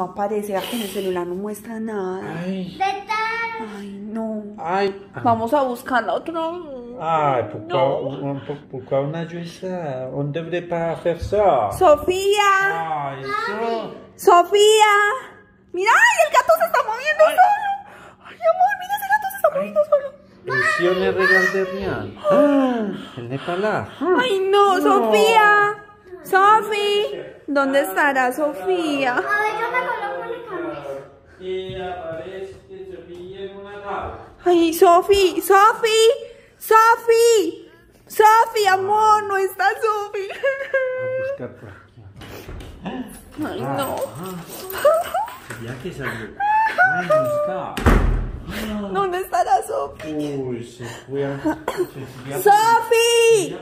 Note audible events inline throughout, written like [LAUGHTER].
no aparece, vea que en el celular no muestra nada. Ay, no. ay. Vamos a buscarla otra vez. Ay, pourquoi, on- pour- pourquoi on a joué ça On ne devrait pas faire ça. Sofía, Ay, eso. Sofía. Mira, ay, el gato se está moviendo solo. Ay, amor, mira, ese gato se está moviendo solo. Et si on ne regardait rien Ah, Elle n'est pas là. Ay, no, Sofía. Sofi, ¿dónde estará Sofía? A ver, yo me coloco en el cabeza. Y aparece Sofía en una tabla. Ay, Sofi, Sofi, Sofi, Sofi, amor, no está Sofi. A buscar por aquí. Ay, no. Ya que salió. Ay, no está. ¿Dónde estará Sofi? Uy, se fue ¡Sofi!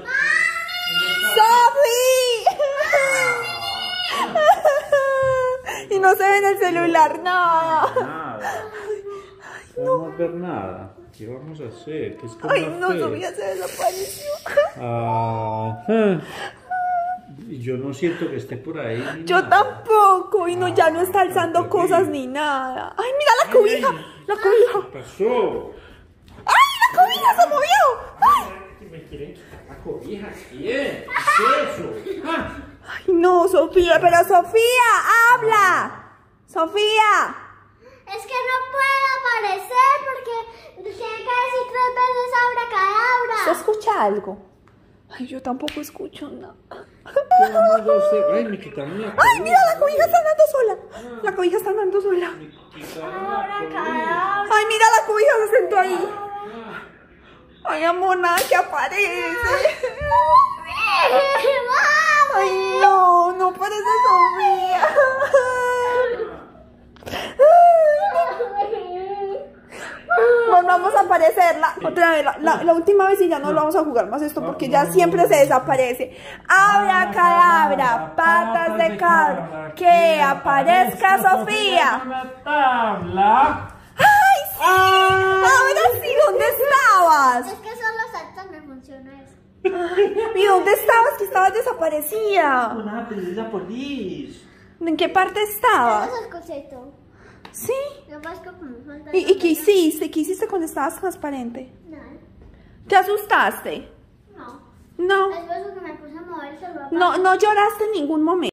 ¡Sofi! Y no se ve en el celular nada. Nada. No vamos a ver nada. ¿Qué vamos a hacer? ¿Qué es que Ay, no? Sofía se desapareció. Ah, ah. Yo no siento que esté por ahí. ni Yo nada. tampoco, y no, ya no está alzando Ay, cosas ni nada. Ay, mira la cobija, la cobija. ¿Qué pasó? ¡Ay, la cobija se movió! ¡Ay! ¿Que me quieren quitar la cobija? ¿Quién? ¿Qué es eso? Ah. Ay, no, Sofía, pero Sofía, habla. Sofía. Es que no puede aparecer porque tiene que decir tres veces ¿Se abracadabra. escucha algo? Ay, yo tampoco escucho nada. ¿Qué vamos a hacer? Ay, me quitaron la Ay, mira, la cobija está andando sola. La cobija está andando sola. Ay, mira, la cobija se sentó ahí. Ay, amor, nada que aparece. [LAUGHS] Ay, no, no parece Sofía. Volvamos a aparecerla. Otra vez, la, la- la última vez y ya no lo vamos a jugar más esto porque ya siempre se desaparece. Abra cadabra, patas de cabra, que aparezca Sofía. Tabla. ¡Ay, sí! Ahora sí, ¿dónde estabas? Es que solo saltas me funciona eso. ¿Y dónde estabas? Que estabas desaparecida. Una. ¿En qué parte estabas? El concepto. Sí. ¿Y, y qué hiciste? ¿Qué hiciste cuando estabas transparente? No, ¿Te asustaste? no. No. Que me puse a mover. No, no lloraste en ningún momento.